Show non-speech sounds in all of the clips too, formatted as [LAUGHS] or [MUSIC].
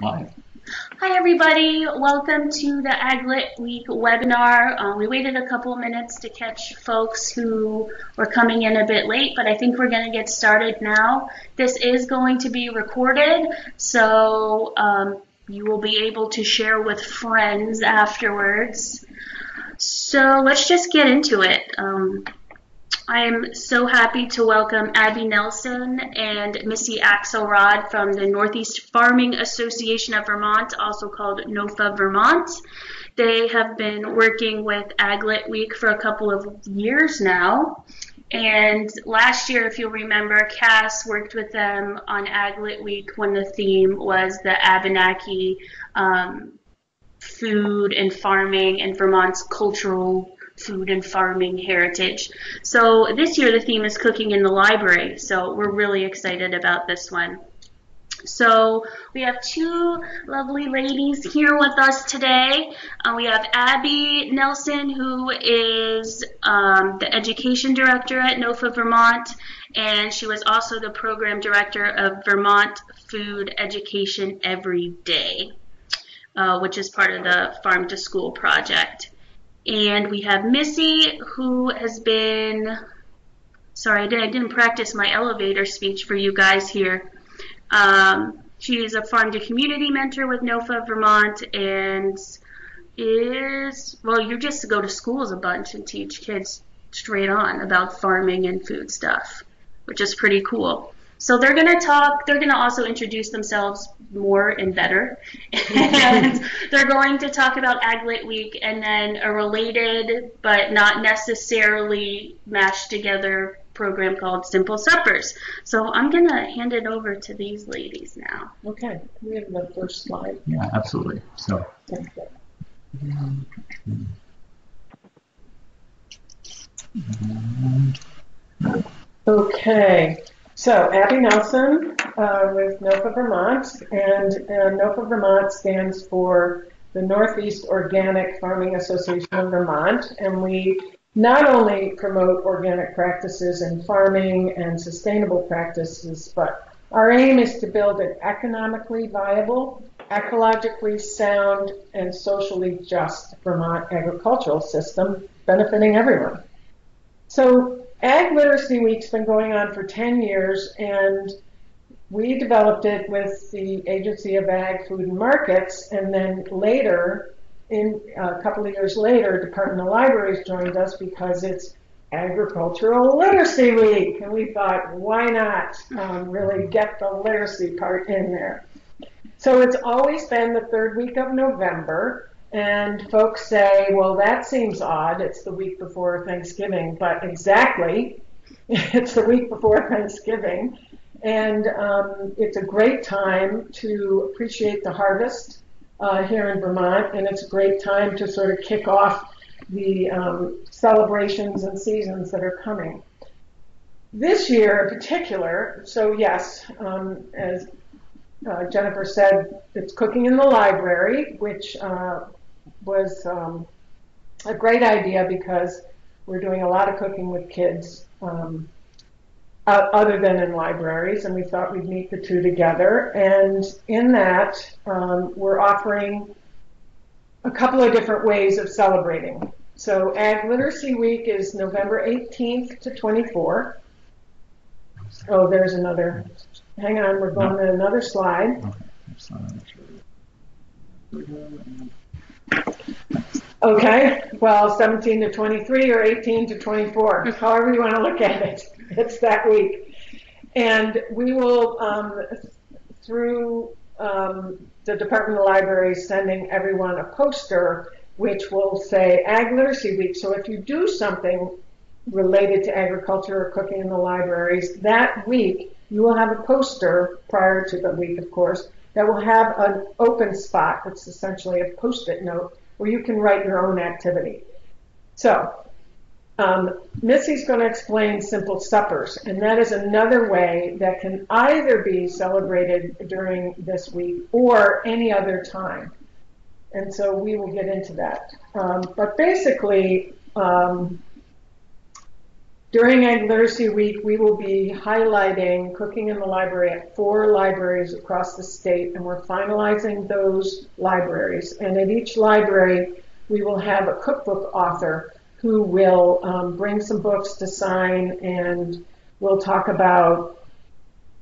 live. Hi everybody, welcome to the AgLit Week webinar. Uh, we waited a couple minutes to catch folks who were coming in a bit late, but I think we're going to get started now. This is going to be recorded, so um, you will be able to share with friends afterwards. So let's just get into it. Um, I am so happy to welcome Abby Nelson and Missy Axelrod from the Northeast Farming Association of Vermont, also called NOFA Vermont. They have been working with AgLit Week for a couple of years now. And last year, if you'll remember, Cass worked with them on AgLit Week when the theme was the Abenaki um, food and farming and Vermont's cultural food and farming heritage. So this year the theme is cooking in the library. So we're really excited about this one. So we have two lovely ladies here with us today. Uh, we have Abby Nelson, who is um, the education director at NOFA Vermont, and she was also the program director of Vermont Food Education Every Day, uh, which is part of the Farm to School project. And we have Missy, who has been, sorry, I, did, I didn't practice my elevator speech for you guys here. Um, she is a farm to community mentor with NOFA Vermont and is, well, you just go to schools a bunch and teach kids straight on about farming and food stuff, which is pretty cool. So they're going to talk, they're going to also introduce themselves more and better. and [LAUGHS] they're going to talk about AgLit Week and then a related but not necessarily mashed together program called Simple Suppers. So I'm going to hand it over to these ladies now. Okay, we have the first slide. Yeah, absolutely. So. Mm-hmm. Okay, so Abby Nelson uh, with NOFA Vermont, and uh, NOFA Vermont stands for the Northeast Organic Farming Association of Vermont, and we not only promote organic practices in farming and sustainable practices, but our aim is to build an economically viable, ecologically sound, and socially just Vermont agricultural system benefiting everyone. So Ag Literacy Week's been going on for 10 years, and we developed it with the Agency of Ag, Food, and Markets, and then later, in a couple of years later, Department of Libraries joined us because it's Agricultural Literacy Week, and we thought, why not um, really get the literacy part in there? So it's always been the third week of November, and folks say, well, that seems odd. It's the week before Thanksgiving. But exactly, [LAUGHS] it's the week before Thanksgiving. And um, it's a great time to appreciate the harvest uh, here in Vermont. And it's a great time to sort of kick off the um, celebrations and seasons that are coming. This year in particular, so yes, um, as uh, Jennifer said, it's cooking in the library, which uh, was um, a great idea because we're doing a lot of cooking with kids um, other than in libraries, and we thought we'd meet the two together. And in that, um, we're offering a couple of different ways of celebrating. So Ag Literacy Week is November 18th to 24. Oh, there's another. Hang on, we're going to another slide. Okay, well, 17 to 23 or 18 to 24, however you want to look at it. [LAUGHS] It's that week. And we will, um, through um, the Department of Libraries, sending everyone a poster which will say Ag Literacy Week. So if you do something related to agriculture or cooking in the libraries, that week you will have a poster prior to the week, of course, that will have an open spot. that's essentially a post-it note where you can write your own activity. So um, Missy's going to explain simple suppers, and that is another way that can either be celebrated during this week or any other time. And so we will get into that. Um, but basically, um, during Ag Literacy Week, we will be highlighting cooking in the library at four libraries across the state, and we're finalizing those libraries. And at each library, we will have a cookbook author who will um, bring some books to sign, and we'll talk about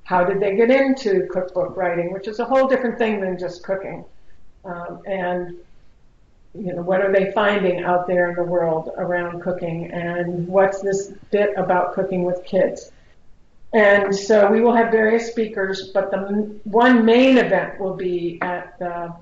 how did they get into cookbook writing, which is a whole different thing than just cooking. Um, and you know, what are they finding out there in the world around cooking and what's this bit about cooking with kids? And so we will have various speakers, but the one main event will be at the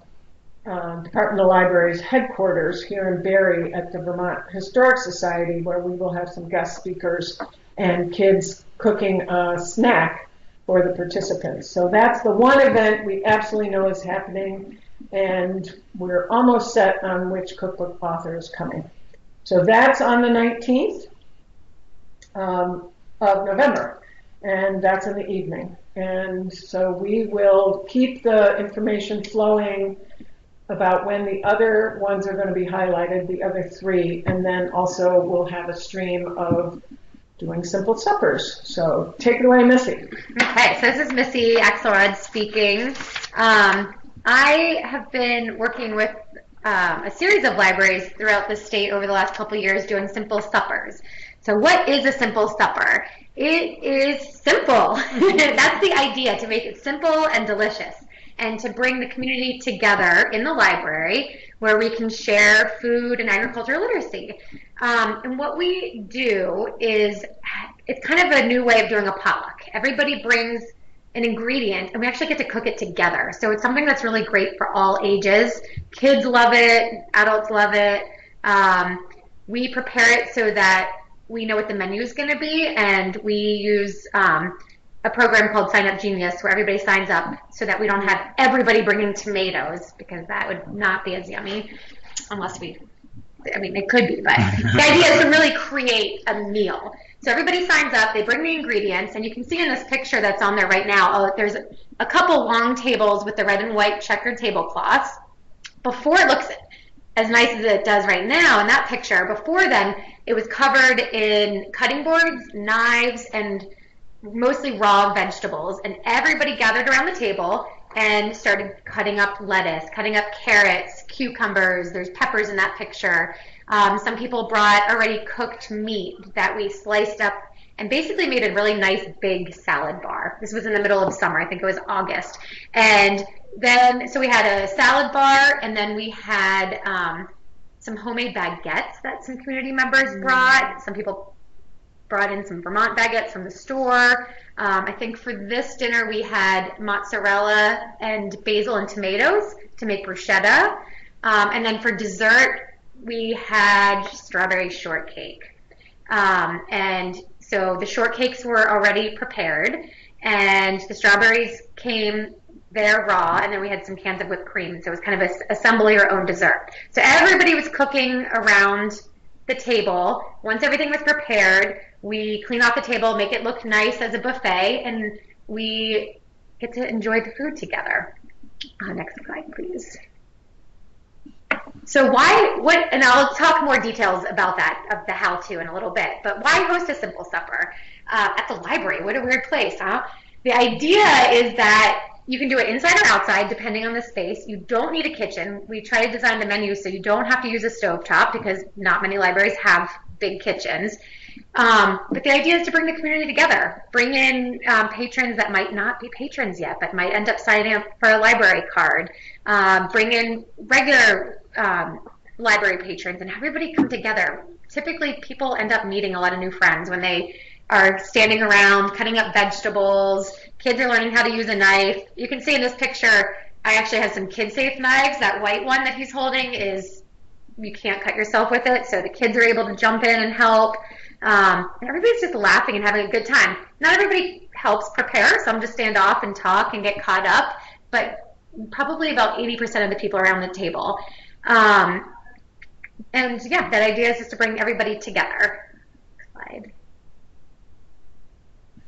uh, Department of Libraries headquarters here in Barre at the Vermont Historic Society, where we will have some guest speakers and kids cooking a snack for the participants. So that's the one event we absolutely know is happening and we're almost set on which cookbook author is coming. So that's on the 19th um, of November, and that's in the evening. And so we will keep the information flowing about when the other ones are going to be highlighted, the other three, and then also we'll have a stream of doing simple suppers. So take it away, Missy. Okay, so this is Missy Axelrod speaking. Um, I have been working with um, a series of libraries throughout the state over the last couple years doing simple suppers. So what is a simple supper? It is simple. [LAUGHS] That's the idea, to make it simple and delicious and to bring the community together in the library where we can share food and agricultural literacy. Um, and what we do is it's kind of a new way of doing a potluck. Everybody brings an ingredient and we actually get to cook it together. So it's something that's really great for all ages. Kids love it, adults love it. Um, we prepare it so that we know what the menu is going to be and we use um, a program called Sign Up Genius where everybody signs up so that we don't have everybody bringing tomatoes because that would not be as yummy unless we, I mean, it could be, but [LAUGHS] the idea is to really create a meal. So everybody signs up, they bring the ingredients, and you can see in this picture that's on there right now, oh, there's a couple long tables with the red and white checkered tablecloths. Before it looks as nice as it does right now in that picture, before then, it was covered in cutting boards, knives, and mostly raw vegetables. And everybody gathered around the table and started cutting up lettuce, cutting up carrots, cucumbers, there's peppers in that picture, um, some people brought already cooked meat that we sliced up and basically made a really nice big salad bar. This was in the middle of summer, I think it was August. And then, so we had a salad bar, and then we had um, some homemade baguettes that some community members mm. brought. Some people brought in some Vermont baguettes from the store. Um, I think for this dinner we had mozzarella and basil and tomatoes to make bruschetta. Um, and then for dessert, we had strawberry shortcake. Um, and so the shortcakes were already prepared, and the strawberries came there raw, and then we had some cans of whipped cream. So it was kind of a, assemble your own dessert. So everybody was cooking around the table. Once everything was prepared, we clean off the table, make it look nice as a buffet, and we get to enjoy the food together. Uh, next slide, please. So why, what, and I'll talk more details about that, of the how-to in a little bit, but why host a simple supper uh, at the library? What a weird place, huh? The idea is that you can do it inside or outside, depending on the space. You don't need a kitchen. We try to design the menu so you don't have to use a stove top because not many libraries have big kitchens. Um, but the idea is to bring the community together, bring in um, patrons that might not be patrons yet, but might end up signing up for a library card, uh, bring in regular um, library patrons and everybody come together. Typically, people end up meeting a lot of new friends when they are standing around cutting up vegetables. Kids are learning how to use a knife. You can see in this picture, I actually have some kid safe knives. That white one that he's holding is, you can't cut yourself with it, so the kids are able to jump in and help. Um, and everybody's just laughing and having a good time. Not everybody helps prepare. Some just stand off and talk and get caught up, but probably about 80% of the people around the table um, and yeah, that idea is just to bring everybody together. Slide.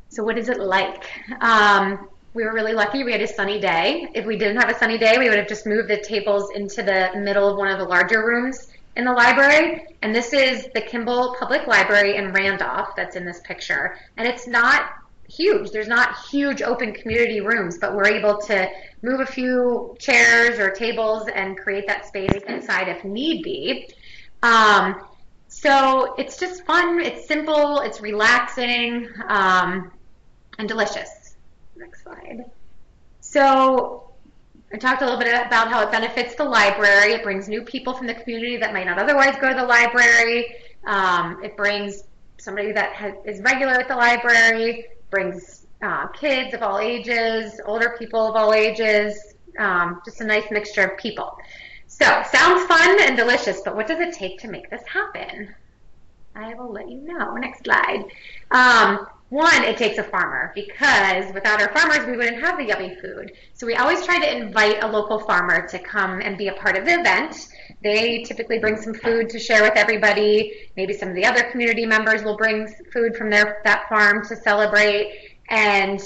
So what is it like? Um, we were really lucky. We had a sunny day. If we didn't have a sunny day, we would have just moved the tables into the middle of one of the larger rooms in the library, and this is the Kimball Public Library in Randolph that's in this picture. And it's not huge. There's not huge open community rooms, but we're able to move a few chairs or tables and create that space inside if need be. Um, so it's just fun, it's simple, it's relaxing, um, and delicious. Next slide. So I talked a little bit about how it benefits the library. It brings new people from the community that might not otherwise go to the library. Um, it brings somebody that has, is regular at the library, brings uh, kids of all ages, older people of all ages, um, just a nice mixture of people. So, sounds fun and delicious, but what does it take to make this happen? I will let you know. Next slide. Um, one, it takes a farmer because without our farmers, we wouldn't have the yummy food. So we always try to invite a local farmer to come and be a part of the event. They typically bring some food to share with everybody. Maybe some of the other community members will bring food from their that farm to celebrate. And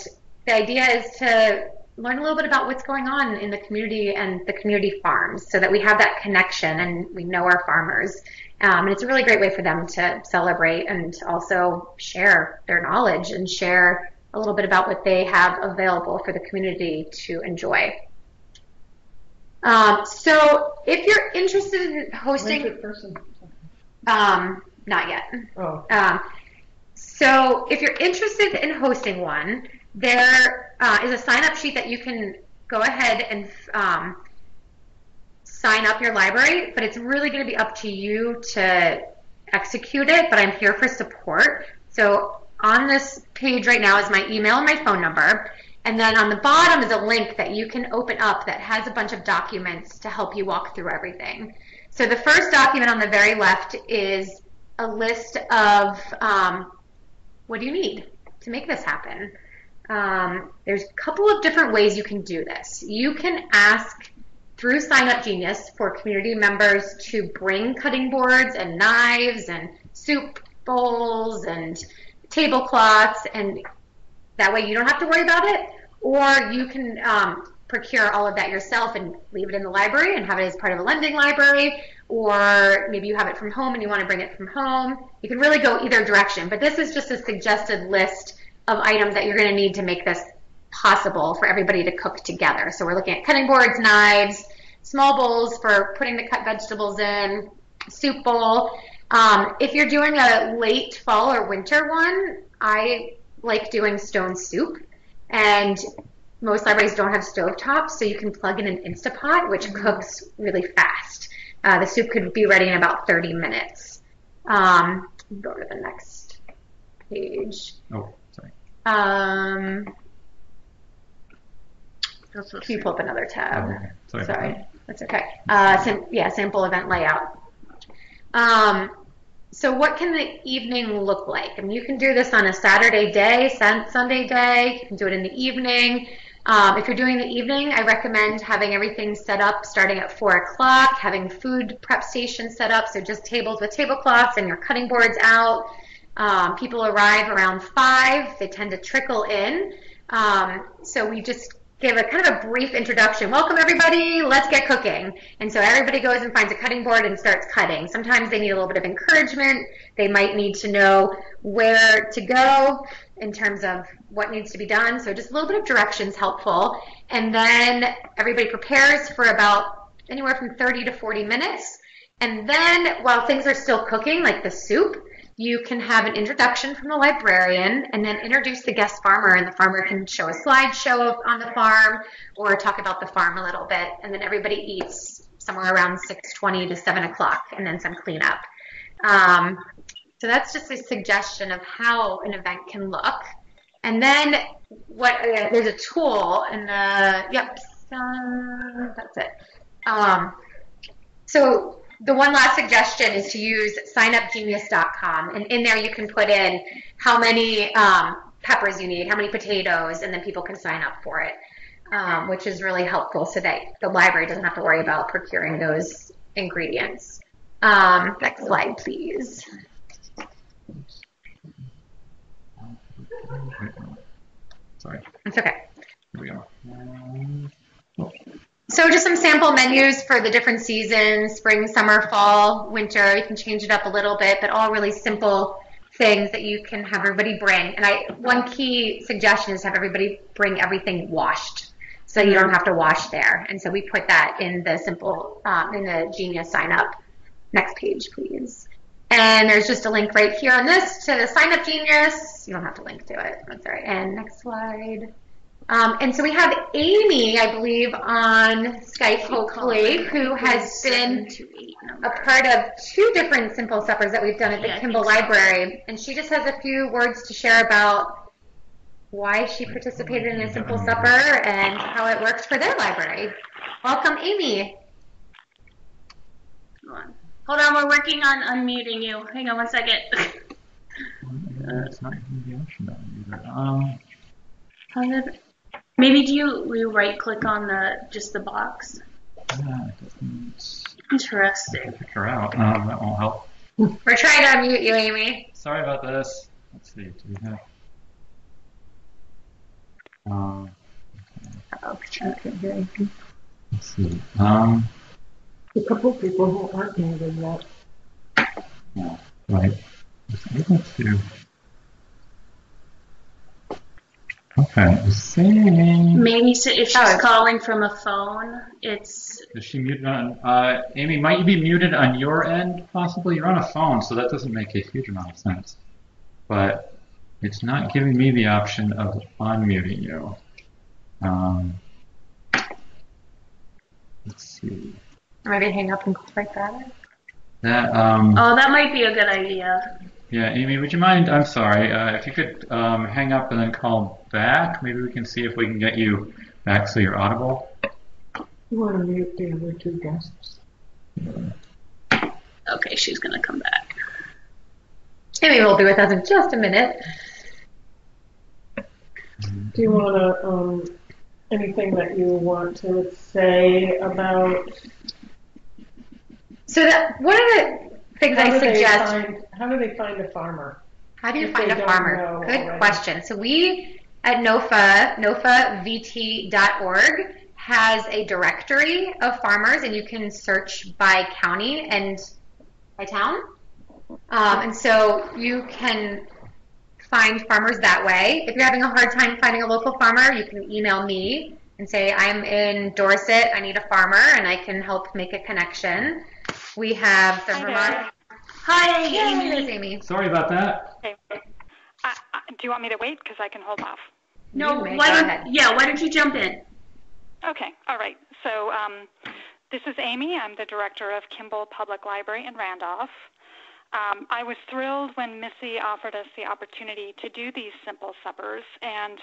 the idea is to learn a little bit about what's going on in the community and the community farms so that we have that connection and we know our farmers. Um, and it's a really great way for them to celebrate and also share their knowledge and share a little bit about what they have available for the community to enjoy. Um, so if you're interested in hosting, um, not yet. Oh. Um, so if you're interested in hosting one, there uh, is a sign up sheet that you can go ahead and um, sign up your library, but it's really going to be up to you to execute it. But I'm here for support. So on this page right now is my email and my phone number. And then on the bottom is a link that you can open up that has a bunch of documents to help you walk through everything. So the first document on the very left is a list of um, what do you need to make this happen. Um, there's a couple of different ways you can do this. You can ask through Sign Up Genius for community members to bring cutting boards and knives and soup bowls and tablecloths, and that way you don't have to worry about it. Or you can um, procure all of that yourself and leave it in the library and have it as part of a lending library. Or maybe you have it from home and you want to bring it from home. You can really go either direction, but this is just a suggested list of items that you're going to need to make this possible for everybody to cook together. So we're looking at cutting boards, knives, small bowls for putting the cut vegetables in, soup bowl. Um, if you're doing a late fall or winter one, I like doing stone soup. And most libraries don't have stove tops, so you can plug in an Instapot, which mm-hmm. cooks really fast. Uh, the soup could be ready in about 30 minutes. Um, go to the next page. Oh, sorry. Um, can you pull up another tab? Oh, okay. Sorry. Sorry, that's okay. Uh, sim- yeah, sample event layout. Um, so what can the evening look like? I mean, you can do this on a Saturday day, sun- Sunday day. You can do it in the evening. Um, if you're doing the evening, I recommend having everything set up starting at 4 o'clock, having food prep stations set up, so just tables with tablecloths and your cutting boards out. Um, people arrive around 5. They tend to trickle in. Um, so we just give a kind of a brief introduction. Welcome everybody, let's get cooking. And so everybody goes and finds a cutting board and starts cutting. Sometimes they need a little bit of encouragement. They might need to know where to go in terms of what needs to be done. So just a little bit of directions helpful. And then everybody prepares for about anywhere from 30 to 40 minutes. And then while things are still cooking, like the soup, you can have an introduction from the librarian and then introduce the guest farmer and the farmer can show a slideshow on the farm or talk about the farm a little bit and then everybody eats somewhere around 6.20 to 7 o'clock and then some cleanup. Um, so that's just a suggestion of how an event can look. And then what uh, there's a tool in the, yep, uh, that's it. Um, so the one last suggestion is to use signupgenius.com, and in there you can put in how many um, peppers you need, how many potatoes, and then people can sign up for it, um, which is really helpful so that the library doesn't have to worry about procuring those ingredients. Um, next slide, please. Sorry. It's okay. Here we go. So just some sample menus for the different seasons, spring, summer, fall, winter. You can change it up a little bit, but all really simple things that you can have everybody bring. And I one key suggestion is have everybody bring everything washed, so you don't have to wash there. And so we put that in the simple um, in the Genius sign up. Next page, please. And there's just a link right here on this to the sign up Genius. You don't have to link to it. That's all right. And next slide. Um, and so we have Amy, I believe, on Skype, hopefully, who has been a part of two different simple suppers that we've done at the Yeah, Kimball think so. Library. And she just has a few words to share about why she participated in a simple supper and how it works for their library. Welcome, Amy. Hold on. Hold on, we're working on unmuting you. Hang on one second. Yeah, [LAUGHS] it's not giving me the option down either. Um, How did, maybe do you, will you right click on the, just the box? yeah, Interesting. pick her out. Um, that won't help. We're trying to unmute you, Amy. Sorry about this. Let's see. Do we have? Um, let's see. Um, A couple people who aren't muted yet. Yeah, right. Just able to. Okay, it's saying. Maybe s- if she's Oh, calling from a phone, it's, Is she muted on? Uh, Amy, might you be muted on your end? Possibly. You're on a phone, so that doesn't make a huge amount of sense. But it's not giving me the option of unmuting you. Um, let's see. Maybe hang up and call right back. That um, oh, that might be a good idea. yeah, Amy, would you mind? I'm sorry. Uh, if you could um, hang up and then call back, maybe we can see if we can get you back so you're audible. You want to mute the other two guests? Okay, she's gonna come back. Amy will be with us in just a minute. Do you want to, um, anything that you want to say about? So that one of the things how I do they suggest. find- How do they find a farmer? How do you if find a farmer? Good already? question. So we at NOFA, nofavt.org, has a directory of farmers, and you can search by county and by town. Um, and so you can find farmers that way. If you're having a hard time finding a local farmer, you can email me and say, I'm in Dorset, I need a farmer, and I can help make a connection. We have the Hi Vermont. there. Hi, Yay, Amy. Amy. Sorry about that. Okay. I, I, do you want me to wait? Because I can hold off. No, You may. why Go don't, ahead. yeah, why don't you jump in? Okay, all right. So um, this is Amy. I'm the director of Kimball Public Library in Randolph. Um, I was thrilled when Missy offered us the opportunity to do these simple suppers, and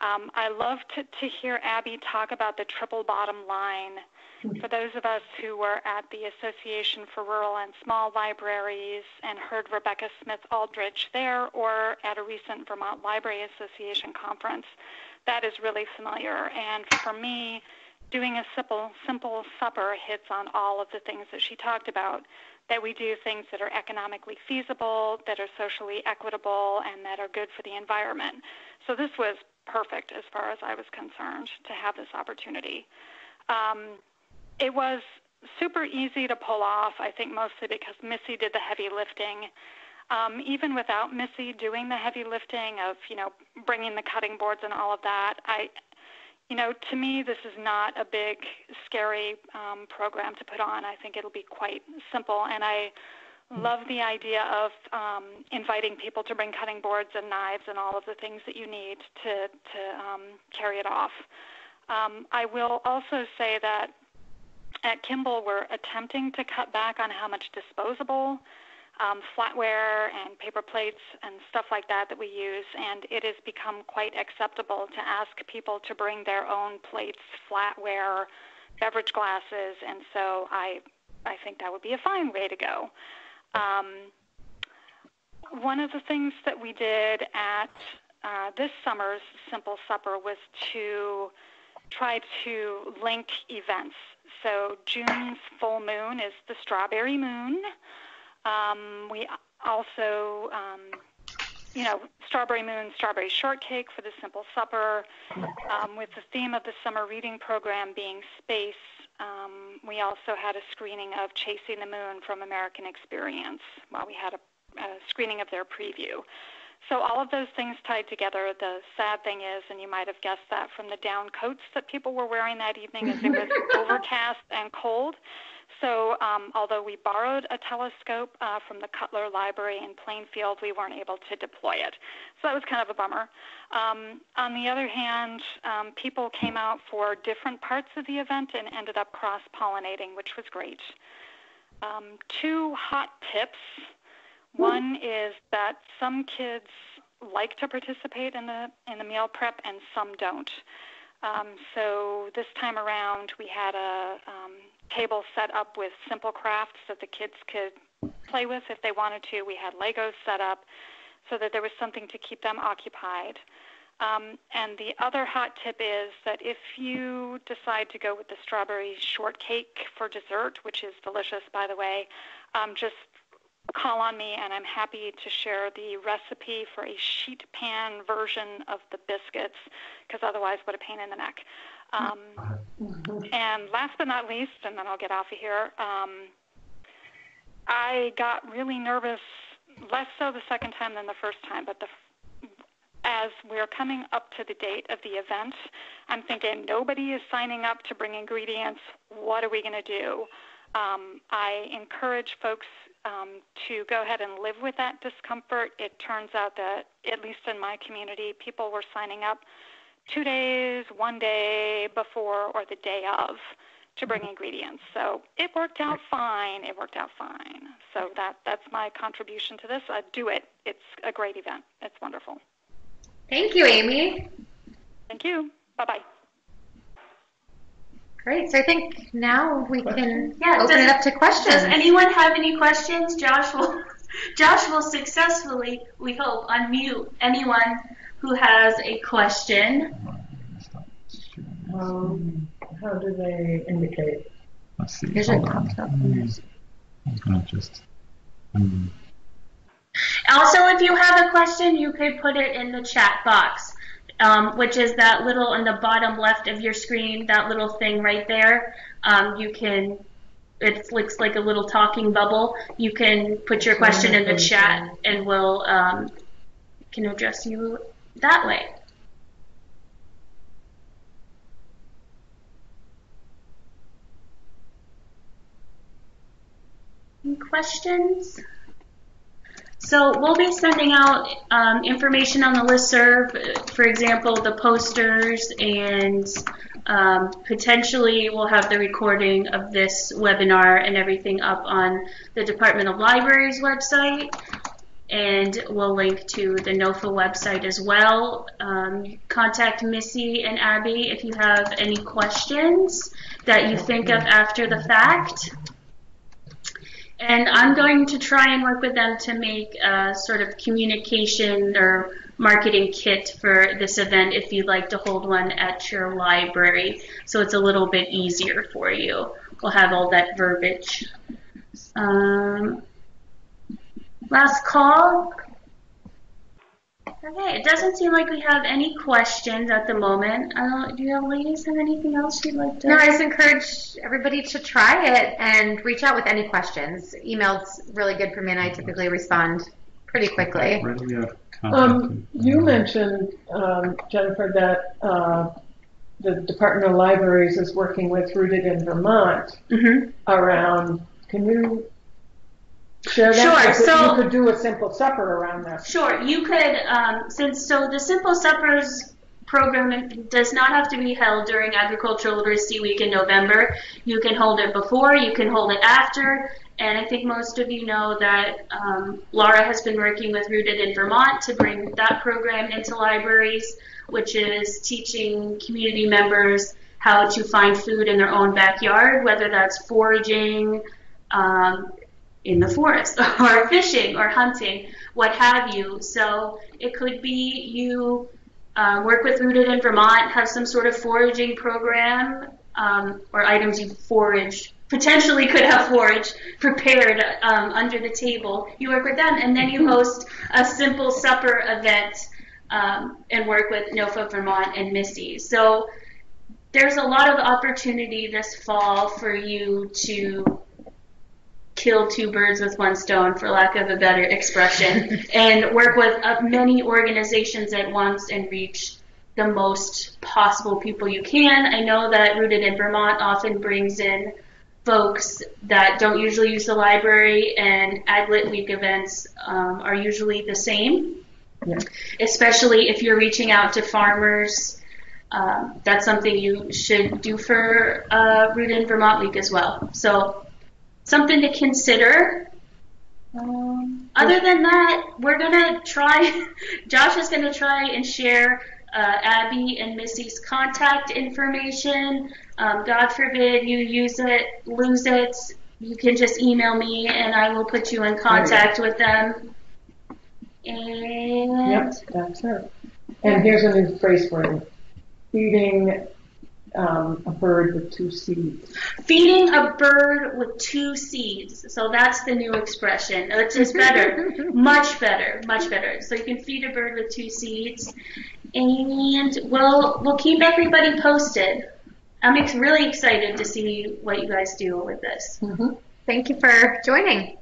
um, I love to, to hear Abby talk about the triple bottom line. For those of us who were at the Association for Rural and Small Libraries and heard Rebekkah Smith Aldrich there, or at a recent Vermont Library Association conference, that is really familiar. And for me, doing a simple, simple supper hits on all of the things that she talked about. That we do things that are economically feasible, that are socially equitable, and that are good for the environment. So this was perfect as far as I was concerned to have this opportunity. Um, it was super easy to pull off, I think mostly because Missy did the heavy lifting. Um, even without Missy doing the heavy lifting of, you know, bringing the cutting boards and all of that, I, you know, to me, this is not a big, scary um, program to put on. I think it'll be quite simple, and I love the idea of um, inviting people to bring cutting boards and knives and all of the things that you need to to um, carry it off. Um, I will also say that at Kimball, we're attempting to cut back on how much disposable um, flatware and paper plates and stuff like that that we use, and it has become quite acceptable to ask people to bring their own plates, flatware, beverage glasses, and so I, I think that would be a fine way to go. Um, one of the things that we did at uh, this summer's Simple Supper was to try to link events. So June's full moon is the strawberry moon. Um, we also um, you know, Strawberry Moon, Strawberry Shortcake for the Simple Supper, um, with the theme of the summer reading program being space. Um, we also had a screening of Chasing the Moon from American Experience while we had a, a screening of their preview. So all of those things tied together. The sad thing is, and you might have guessed that from the down coats that people were wearing that evening, is it was [LAUGHS] overcast and cold. So um, although we borrowed a telescope uh, from the Cutler Library in Plainfield, we weren't able to deploy it. So that was kind of a bummer. Um, on the other hand, um, people came out for different parts of the event and ended up cross-pollinating, which was great. Um, two hot tips. One is that some kids like to participate in the in the meal prep and some don't. Um, so this time around, we had a um, table set up with simple crafts that the kids could play with if they wanted to. We had Legos set up so that there was something to keep them occupied. Um, and the other hot tip is that if you decide to go with the strawberry shortcake for dessert, which is delicious, by the way, um, just call on me and I'm happy to share the recipe for a sheet pan version of the biscuits because otherwise, what a pain in the neck. Um, and last but not least, and then I'll get off of here, um, I got really nervous, less so the second time than the first time, but the as we're coming up to the date of the event, I'm thinking nobody is signing up to bring ingredients. What are we going to do? Um, I encourage folks um, to go ahead and live with that discomfort. It turns out that, at least in my community, people were signing up two days, one day before, or the day of to bring mm-hmm. ingredients. So it worked out fine. It worked out fine. So that that's my contribution to this. Uh, do it. It's a great event. It's wonderful. Thank you, Amy. Thank you. Bye bye. Great. So I think now we can yeah, open does, it up to questions. Does anyone have any questions? Josh will [LAUGHS] Josh will successfully, we hope, unmute anyone who has a question. Um, how do they indicate? Let's see. Here's Hold on. I'm gonna just. Um, also, if you have a question, you could put it in the chat box, um, which is that little in the bottom left of your screen, that little thing right there. Um, you can, it looks like a little talking bubble. You can put your question in the chat, and we'll um, can address you that way. Any questions? So we'll be sending out um, information on the list serve, for example, the posters, and um, potentially we'll have the recording of this webinar and everything up on the Department of Libraries website and we'll link to the NOFA website as well. Um, contact Missy and Abby if you have any questions that you think of after the fact. And I'm going to try and work with them to make a sort of communication or marketing kit for this event if you'd like to hold one at your library so it's a little bit easier for you. We'll have all that verbiage. Um, Last call. Okay, it doesn't seem like we have any questions at the moment. Uh, do you have ladies have anything else you'd like to? No, I just encourage everybody to try it and reach out with any questions. Email's really good for me, and I typically respond pretty quickly. Um, you mentioned, um, Jennifer, that uh, the Department of Libraries is working with Rooted in Vermont mm-hmm. around. Can you Sure, Sure, so- You could do a simple supper around this. Sure, you could, um, since, so the Simple Suppers program does not have to be held during Agricultural Literacy Week in November. You can hold it before, you can hold it after, and I think most of you know that um, Laura has been working with Rooted in Vermont to bring that program into libraries, which is teaching community members how to find food in their own backyard, whether that's foraging, um, in the forest [LAUGHS] or fishing or hunting, what have you. So it could be you uh, work with Rooted in Vermont, have some sort of foraging program um, or items you forage potentially could have forage prepared um, under the table. You work with them, and then you host a simple supper event um, and work with NOFA Vermont and Missy. So there's a lot of opportunity this fall for you to kill two birds with one stone, for lack of a better expression, [LAUGHS] and work with uh, many organizations at once and reach the most possible people you can. I know that Rooted in Vermont often brings in folks that don't usually use the library, and AgLit Week events um, are usually the same. Yeah. Especially if you're reaching out to farmers, um, that's something you should do for uh, Rooted in Vermont Week as well. So something to consider. Um, other than that, we're gonna try. [LAUGHS] Josh is gonna try and share uh, Abby and Missy's contact information. Um, God forbid you use it, lose it. You can just email me, and I will put you in contact with them. And Yep, that's it. And here's a new phrase for you. Feeding um, a bird with two seeds. feeding a bird with two seeds. So that's the new expression. It's [LAUGHS] better, much better, much better. So you can feed a bird with two seeds, and we'll we'll keep everybody posted. I'm ex- really excited to see what you guys do with this. Thank you for joining.